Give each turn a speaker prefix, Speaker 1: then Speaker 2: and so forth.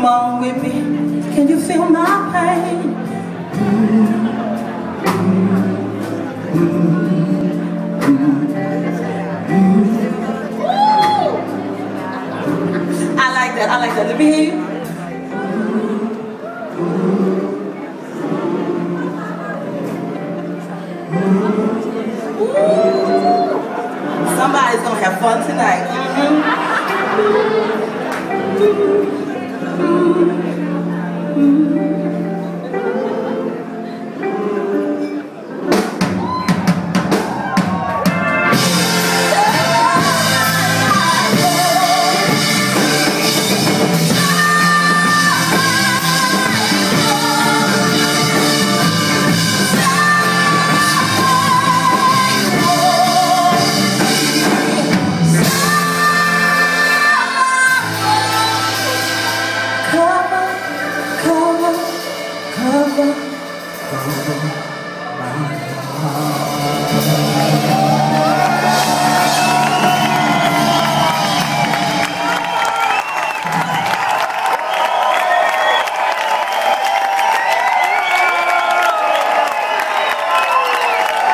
Speaker 1: Come on with me. Can you feel my pain? I like that. I like that. Let me hear you. Somebody's gonna have fun tonight. Mm -hmm. Thank you.